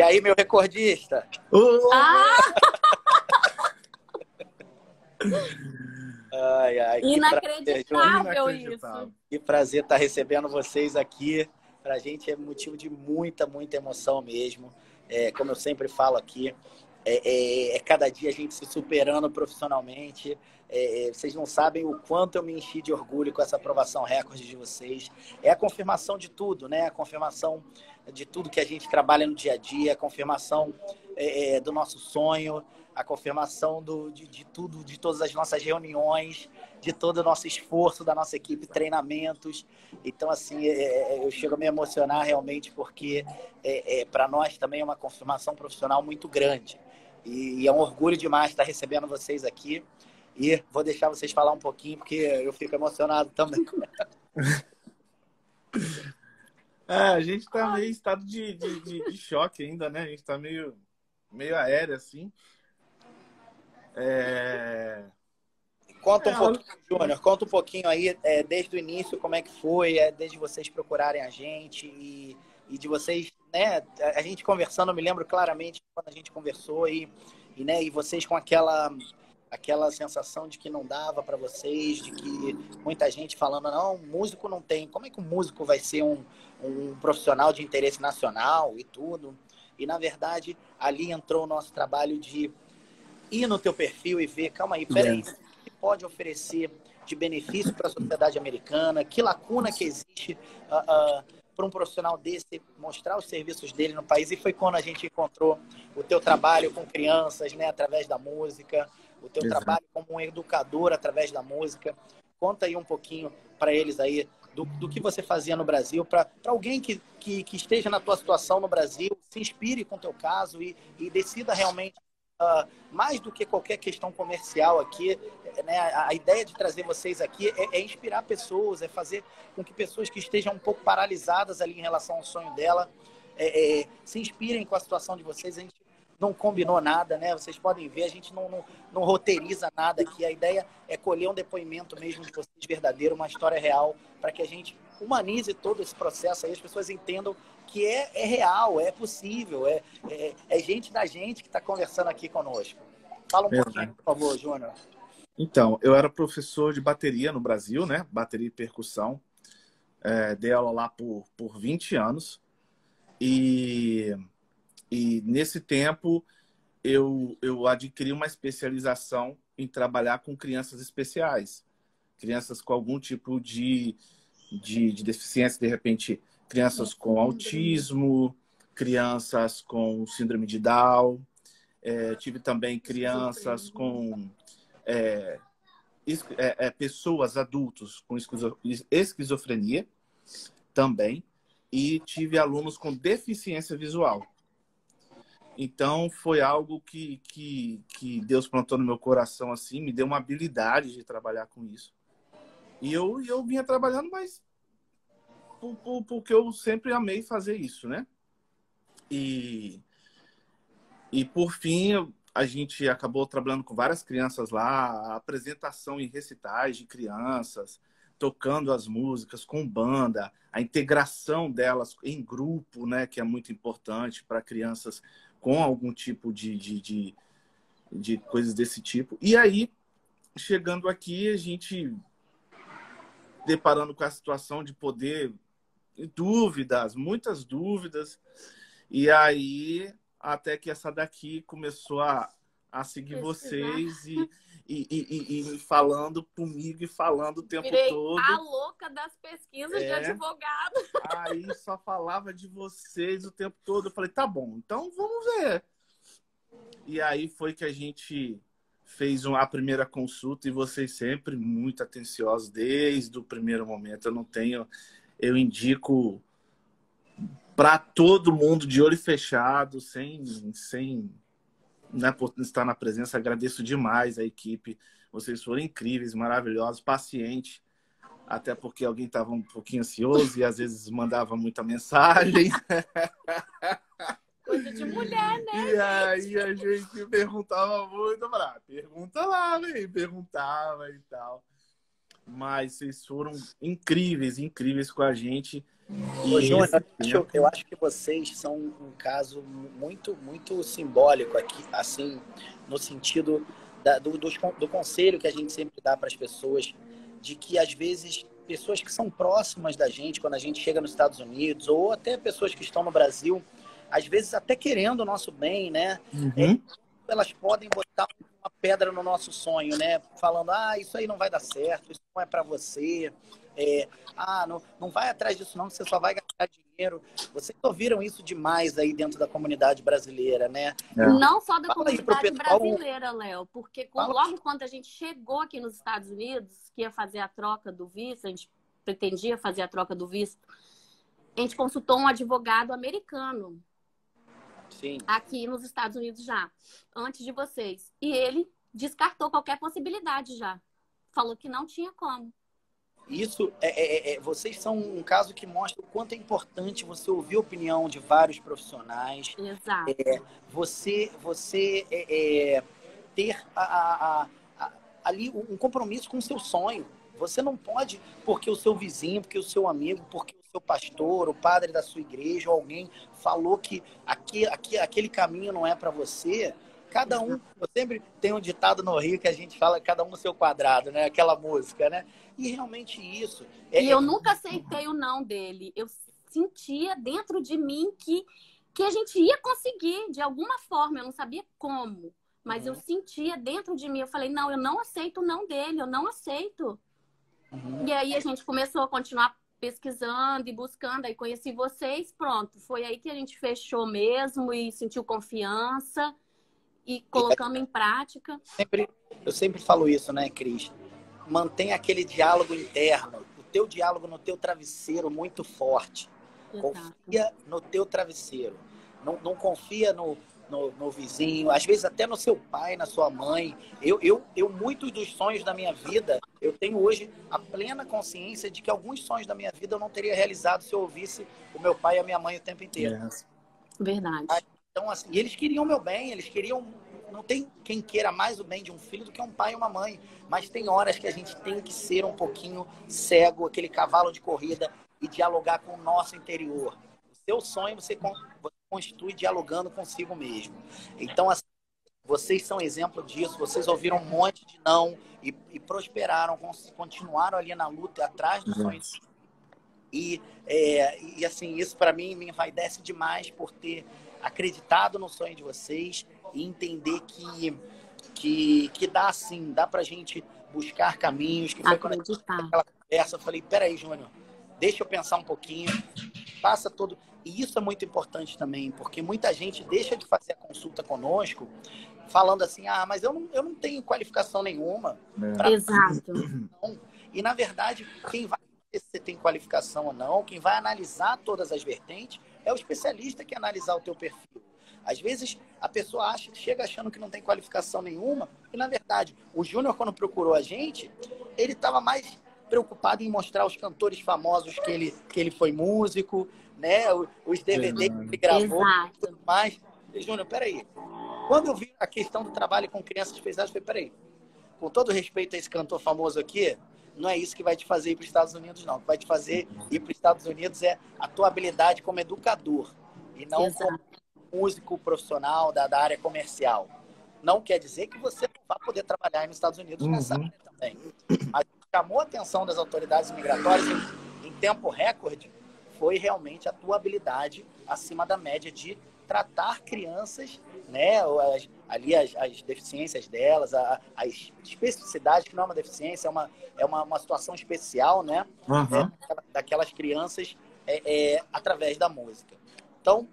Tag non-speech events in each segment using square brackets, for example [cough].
E aí, meu recordista? Oh! Ah! ai, ai, Inacreditável, prazer, isso. Que prazer estar recebendo vocês aqui. Para a gente é motivo de muita, muita emoção mesmo. É, como eu sempre falo aqui, é, é, é, cada dia a gente se superando profissionalmente. É, é, vocês não sabem o quanto eu me enchi de orgulho com essa aprovação recorde de vocês. É a confirmação de tudo, né? A confirmação de tudo que a gente trabalha no dia a dia, a confirmação é, é do nosso sonho, a confirmação do, de, de, tudo, de todas as nossas reuniões, de todo o nosso esforço da nossa equipe, treinamentos. Então, assim, eu chego a me emocionar realmente porque para nós também é uma confirmação profissional muito grande. E, e é um orgulho demais estar recebendo vocês aqui. E vou deixar vocês falar um pouquinho, porque eu fico emocionado também. [laughs] É, a gente está meio em estado de, de, de, de, choque ainda, né? A gente está meio, meio aéreo, assim. É... Conta um é, pouquinho, Júnior, conta um pouquinho aí, é, desde o início, como é que foi, é, desde vocês procurarem a gente e, e de vocês né, a gente conversando, eu me lembro claramente quando a gente conversou e, e, né, e vocês com aquela aquela sensação de que não dava para vocês, de que muita gente falando, não, músico não tem. Como é que um músico vai ser um, um profissional de interesse nacional e tudo? E, na verdade, ali entrou o nosso trabalho de ir no teu perfil e ver, calma aí, peraí, o que pode oferecer de benefício para a sociedade americana? Que lacuna que existe uh, uh, para um profissional desse mostrar os serviços dele no país. E foi quando a gente encontrou o teu trabalho com crianças, né, através da música, o teu Exato. trabalho como um educador através da música. Conta aí um pouquinho para eles aí do, do que você fazia no Brasil, para alguém que, que, que, esteja na tua situação no Brasil, se inspire com o teu caso e, e decida realmente Uh, mais do que qualquer questão comercial aqui, né, a, a, ideia de trazer vocês aqui é, é, inspirar pessoas, é fazer com que pessoas que estejam um pouco paralisadas ali em relação ao sonho dela é, é, se inspirem com a situação de vocês. A gente não combinou nada, né? Vocês podem ver, a gente não, não, não roteiriza nada aqui. A ideia é colher um depoimento mesmo de vocês verdadeiro, uma história real, para que a gente humanize todo esse processo aí, as pessoas entendam que é, é real, é possível, é, é, é gente da gente que está conversando aqui conosco. Fala um pouquinho, por favor, Júnior. Então, eu era professor de bateria no Brasil, né? Bateria e percussão. É, dei aula lá por, por 20 anos. E, e nesse tempo eu, eu adquiri uma especialização em trabalhar com crianças especiais. Crianças com algum tipo de, de, de deficiência, de repente crianças com autismo, crianças com síndrome de Down, é, tive também crianças com é, é, é, pessoas adultos com esquizofrenia também e tive alunos com deficiência visual. Então foi algo que, que, que Deus plantou no meu coração assim, me deu uma habilidade de trabalhar com isso. E eu, eu vinha trabalhando, mas por, por, porque eu sempre amei fazer isso, né? E, e por fim, a gente acabou trabalhando com várias crianças lá, apresentação em recitais de crianças, tocando as músicas com banda, a integração delas em grupo, né, que é muito importante para crianças com algum tipo de, de, de, de coisas desse tipo. E aí, chegando aqui, a gente deparando com a situação de poder dúvidas, muitas dúvidas. E aí, até que essa daqui começou a, a seguir vocês e, e, e, e, falando comigo e falando o tempo Virei todo. a louca das pesquisas é, de advogado. Aí só falava de vocês o tempo todo. Eu falei, tá bom, então vamos ver. E aí foi que a gente fez a primeira consulta e vocês sempre muito atenciosos desde o primeiro momento. Eu não tenho eu indico para todo mundo de olho fechado, sem, sem né, por estar na presença. Agradeço demais a equipe. Vocês foram incríveis, maravilhosos, pacientes. Até porque alguém estava um pouquinho ansioso e às vezes mandava muita mensagem. Coisa de mulher, né? E aí a gente perguntava muito, pra, pergunta lá? Perguntava e tal. mas vocês foram incríveis, incríveis com a gente. Ô, Júnior, eu, eu acho que vocês são um caso muito, muito simbólico aqui, assim, no sentido da, do, do, do conselho que a gente sempre dá para as pessoas, de que às vezes pessoas que são próximas da gente, quando a gente chega nos Estados Unidos, ou até pessoas que estão no Brasil, às vezes até querendo o nosso bem, né? Uhum. É, elas podem botar uma pedra no nosso sonho, né? Falando, ah, isso aí não vai dar certo, isso não é para você. É, ah, não, não vai atrás disso não, você só vai gastar dinheiro. Vocês ouviram isso demais aí dentro da comunidade brasileira, né? É. Não só da Fala comunidade brasileira, Léo, porque logo quando a gente chegou aqui nos Estados Unidos, que ia fazer a troca do visto, a gente pretendia fazer a troca do visto, a gente consultou um advogado americano Sim. aqui nos Estados Unidos já, antes de vocês. E ele descartou qualquer possibilidade já. Falou que não tinha como. Isso, é, é, é, vocês são um caso que mostra o quanto é importante você ouvir a opinião de vários profissionais. Exato. É, você, você é, é, ter a, a, a, ali um compromisso com o seu sonho. Você não pode, porque o seu vizinho, porque o seu amigo, porque o seu pastor, o padre da sua igreja, ou alguém falou que aqui, aqui, aquele caminho não é para você. Cada um, eu sempre tenho um ditado no Rio que a gente fala cada um no seu quadrado, né? Aquela música, né? E realmente isso. É... E eu nunca aceitei o não dele. Eu sentia dentro de mim que, que a gente ia conseguir, de alguma forma. Eu não sabia como. Mas uhum. eu sentia dentro de mim. Eu falei, não, eu não aceito o não dele. Eu não aceito. Uhum. E aí a gente começou a continuar pesquisando e buscando. Aí conheci vocês. Pronto. Foi aí que a gente fechou mesmo e sentiu confiança. E colocamos em prática. Sempre, eu sempre falo isso, né, Cris? mantém aquele diálogo interno, o teu diálogo no teu travesseiro muito forte. Exato. Confia no teu travesseiro. Não, não confia no, no, no, vizinho, às vezes até no seu pai, na sua mãe. Eu, eu, eu, muitos dos sonhos da minha vida, eu tenho hoje a plena consciência de que alguns sonhos da minha vida eu não teria realizado se eu ouvisse o meu pai e a minha mãe o tempo inteiro. Yes. Verdade. Então, assim, eles queriam o meu bem, eles queriam não tem quem queira mais o bem de um filho do que um pai e uma mãe. Mas tem horas que a gente tem que ser um pouquinho cego, aquele cavalo de corrida e dialogar com o nosso interior. O seu sonho você constitui dialogando consigo mesmo. Então, assim, vocês são exemplo disso. Vocês ouviram um monte de não e, e prosperaram, continuaram ali na luta atrás dos sonhos. E, é, e assim, isso para mim me envaidece demais por ter acreditado no sonho de vocês e entender que, que, que dá sim, dá pra gente buscar caminhos. Que foi quando a gente aquela conversa, eu falei, peraí, Júnior, deixa eu pensar um pouquinho, passa todo. E isso é muito importante também, porque muita gente deixa de fazer a consulta conosco falando assim, ah, mas eu não, eu não tenho qualificação nenhuma. É. Exato. E, na verdade, quem vai se você tem qualificação ou não, quem vai analisar todas as vertentes é o especialista que analisar o teu perfil. Às vezes a pessoa acha, chega achando que não tem qualificação nenhuma, e na verdade, o Júnior, quando procurou a gente, ele estava mais preocupado em mostrar os cantores famosos que ele, que ele foi músico, né? Os DVD que ele gravou e tudo mais. E, Júnior, peraí. Quando eu vi a questão do trabalho com crianças especiais, eu falei, peraí, com todo respeito a esse cantor famoso aqui, não é isso que vai te fazer ir para os Estados Unidos, não. O que vai te fazer ir para os Estados Unidos é a tua habilidade como educador e não Exato. como músico profissional da, da, área comercial. Não quer dizer que você não vai poder trabalhar nos Estados Unidos uhum. nessa área também. Mas chamou a atenção das autoridades migratórias em, em tempo recorde foi realmente a tua habilidade acima da média de tratar crianças, né? As, ali as, as, deficiências delas, a, as especificidades, que não é uma deficiência, é uma, é uma, uma situação especial, né? Uhum. É, daquelas crianças é, é, através da música. Então,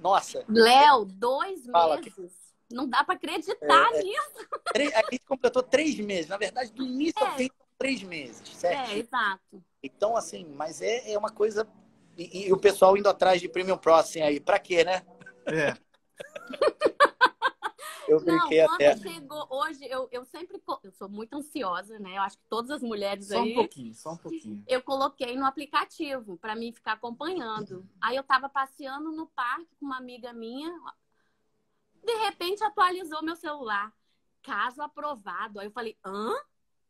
nossa. Léo, dois Fala, meses. Que... Não dá para acreditar é, é, nisso. [laughs] a gente completou três meses. Na verdade, do início ao é. fim, três meses, certo? É, exato. Então, assim, mas é, é uma coisa. E, e, o pessoal indo atrás de Premium Pro, assim, aí, pra quê, né? É. [laughs] Eu brinquei não, até. chegou hoje, eu, eu sempre eu sou muito ansiosa, né? Eu acho que todas as mulheres só aí. Só um pouquinho, só um pouquinho. Eu coloquei no aplicativo para mim ficar acompanhando. Aí eu tava passeando no parque com uma amiga minha. De repente atualizou meu celular. Caso aprovado. Aí eu falei, hã?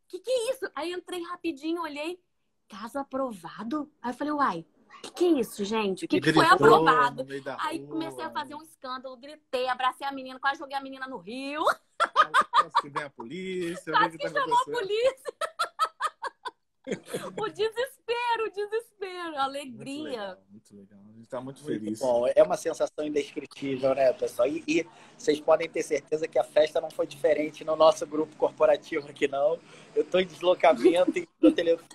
que que é isso? Aí entrei rapidinho, olhei, caso aprovado. Aí eu falei, uai, que, que é isso, gente? O que, que foi aprovado? Aí comecei a fazer um escândalo, gritei, abracei a menina, quase joguei a menina no rio. Quase que vem a polícia. Quase que, que tá chamou a polícia. [laughs] o desespero, o desespero, a alegria. Muito legal, muito legal. A gente tá muito feliz. Muito bom, é uma sensação indescritível, né, pessoal? E, e, vocês podem ter certeza que a festa não foi diferente no nosso grupo corporativo aqui, não. Eu tô em deslocamento [laughs] e o telefone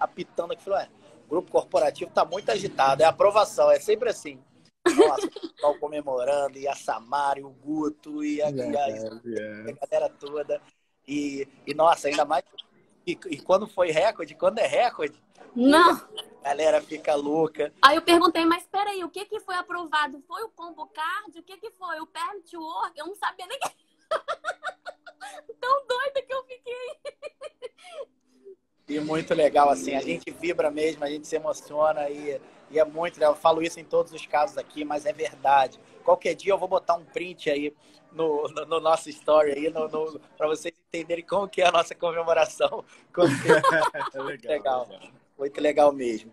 apitando aqui, falou, é, o grupo corporativo tá muito agitado, é aprovação, é sempre assim. Nossa, [laughs] o comemorando, e a Samara, e o Guto, e a, yeah, e a, yeah. a galera toda. E, e, nossa, ainda mais e, e, quando foi recorde, quando é recorde, não. A galera fica louca. Aí eu perguntei, mas peraí, o que que foi aprovado? Foi o combo card? O que que foi? O permit work? Eu não sabia nem. [laughs] Tão doida que eu fiquei. E muito legal, assim, a gente vibra mesmo, a gente se emociona e, e é muito legal. Eu falo isso em todos os casos aqui, mas é verdade. Qualquer dia eu vou botar um print aí no, no, no nosso story aí, no, no para vocês entenderem como que é a nossa comemoração. [laughs] é legal, legal. Muito legal mesmo.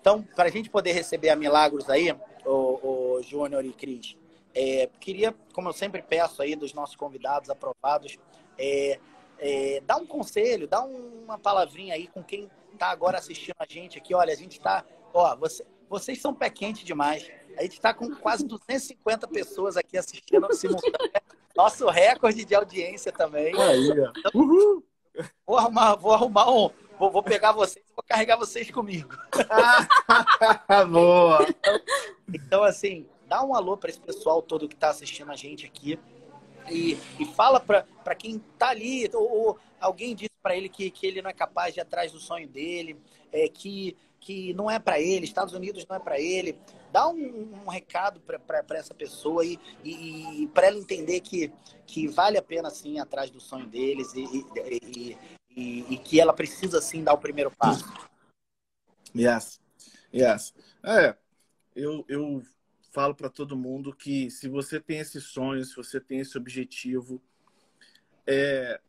Então, para a gente poder receber a Milagros aí, o, o Júnior e Cris, é, queria, como eu sempre peço aí dos nossos convidados aprovados, é, é, dá um conselho, dá uma palavrinha aí com quem está agora assistindo a gente aqui. Olha, a gente está, ó, você, vocês são pé quente demais. A gente está com quase 250 pessoas aqui assistindo simultâneo. Nosso recorde de audiência também. Aí, então, Uhul. Vou arrumar, vou arrumar um. Vou, vou pegar vocês e vou carregar vocês comigo. [laughs] Boa! Então, então, assim, dá um alô para esse pessoal todo que está assistindo a gente aqui. E, e fala para quem está ali, ou, ou alguém disse para ele que, que ele não é capaz de ir atrás do sonho dele, é, que, que não é para ele, Estados Unidos não é para ele dá um, um recado para essa pessoa e, e, e para ela entender que, que vale a pena sim atrás do sonho deles e, e, e, e, que ela precisa sim dar o primeiro passo. Yes, yes. É, eu, eu falo para todo mundo que se você tem esse sonho, se você tem esse objetivo, é,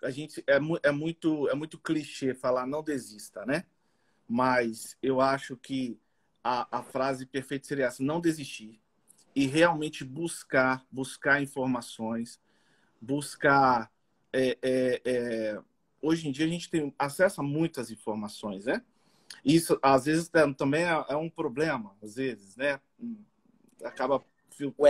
a gente é, é muito é muito clichê falar não desista, né? Mas eu acho que a, a frase perfeita seria essa: não desistir e realmente buscar, buscar informações, buscar. É, é, é... Hoje em dia a gente tem acesso a muitas informações, né? Isso às vezes também é, é um problema, às vezes, né? Acaba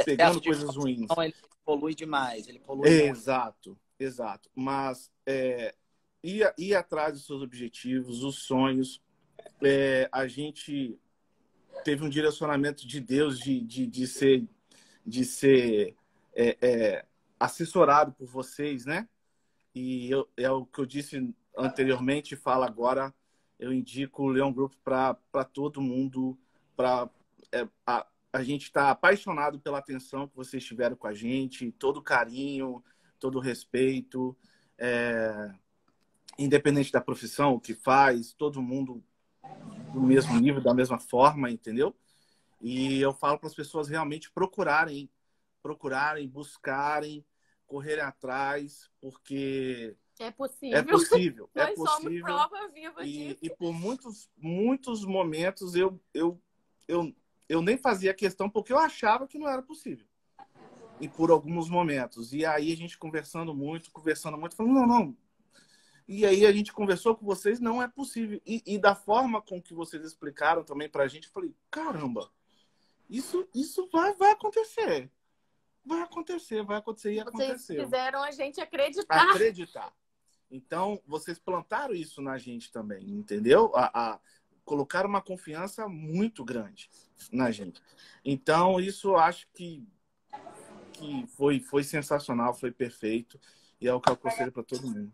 pegando coisas ruins. Ele polui demais, ele polui Exato, exato. Mas é, ir, ir atrás dos seus objetivos, os sonhos, é, a gente teve um direcionamento de Deus de, de, de ser, de ser é, é, assessorado por vocês, né? E eu, é o que eu disse anteriormente, falo agora, eu indico o Leão Group para todo mundo, para é, a, gente está apaixonado pela atenção que vocês tiveram com a gente, todo o carinho, todo o respeito, é, independente da profissão que faz, todo mundo do mesmo nível, da mesma forma, entendeu? E eu falo para as pessoas realmente procurarem, procurarem, buscarem, correrem atrás, porque é possível. É possível. é Nós possível. somos prova viva e, disso. E por muitos, muitos momentos eu, eu, eu, eu nem fazia questão porque eu achava que não era possível. E por alguns momentos. E aí a gente conversando muito, conversando muito, falando, não, não, e aí a gente conversou com vocês, não é possível. E, e da forma com que vocês explicaram também para a gente, eu falei, caramba, isso, isso vai, vai acontecer. Vai acontecer, vai acontecer e aconteceu. Vocês fizeram a gente acreditar. Acreditar. Então, vocês plantaram isso na gente também, entendeu? A, a colocaram uma confiança muito grande na gente. Então, isso eu acho que, que foi, foi sensacional, foi perfeito. E é o que eu aconselho para todo mundo.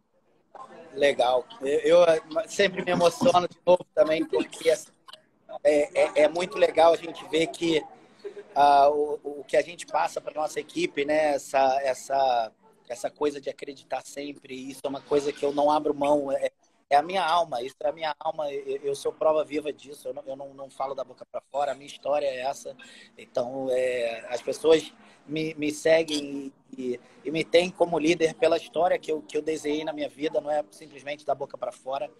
Legal. Eu, eu, sempre me emociono de novo também, porque é, é, é muito legal a gente ver que uh, o, o que a gente passa para nossa equipe, né? Essa, essa, essa coisa de acreditar sempre, isso é uma coisa que eu não abro mão. É, é a minha alma, isso é a minha alma. Eu, sou prova viva disso. Eu não, eu não, não falo da boca para fora. A minha história é essa. Então, é, as pessoas me, me seguem e, e, me tem como líder pela história que eu, que eu desenhei na minha vida, não é simplesmente da boca para fora.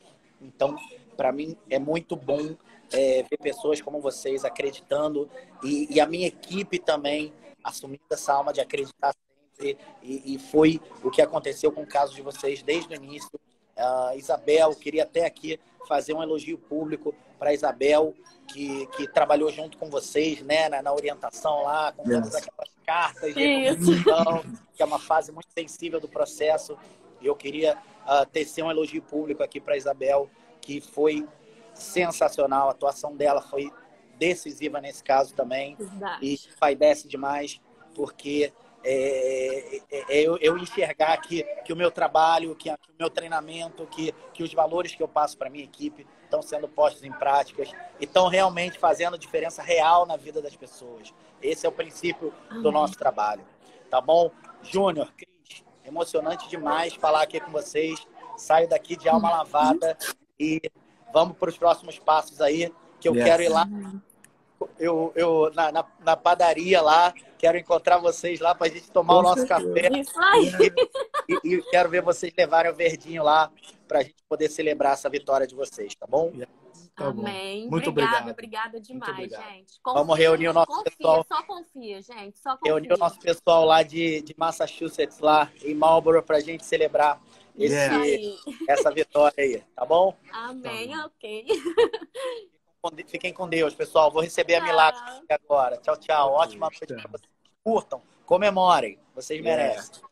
Então, para mim, é muito bom é, ver pessoas como vocês acreditando e, e, a minha equipe também assumindo essa alma de acreditar sempre. E, e foi o que aconteceu com o caso de vocês desde o início. Uh, Isabel, queria até aqui fazer um elogio público para Isabel, que, que trabalhou junto com vocês, né, na, na orientação lá, com todas aquelas cartas de que é uma fase muito sensível do processo. E eu queria uh, tecer um elogio público aqui para Isabel, que foi sensacional. A atuação dela foi decisiva nesse caso também. Verdade. E desce demais, porque é, é, é, eu, eu, enxergar que, que o meu trabalho, que, que, o meu treinamento, que, que os valores que eu passo para minha equipe estão sendo postos em práticas e estão realmente fazendo diferença real na vida das pessoas. Esse é o princípio do nosso trabalho. Tá bom? Júnior, Cris, emocionante demais falar aqui com vocês. Saio daqui de alma lavada e vamos para os próximos passos aí, que eu yes. quero ir lá eu, eu na, na, na, padaria lá, quero encontrar vocês lá para a gente tomar Com o nosso certeza. café. E, e, e, quero ver vocês levarem o verdinho lá para a gente poder celebrar essa vitória de vocês, tá bom? Tá Amém. Bom. Muito obrigada, obrigado. obrigada demais, obrigado. gente. Confia, Vamos reunir o nosso confia, pessoal. Só confia, gente. Só confia. Reunir o nosso pessoal lá de, de Massachusetts, lá em Marlboro, para a gente celebrar esse, essa vitória aí, tá bom? Amém, tá ok. [laughs] Fiquem com Deus, pessoal. Vou receber a Milagre agora. Tchau, tchau. Ótima noite para vocês. Curtam, comemorem. Vocês merecem.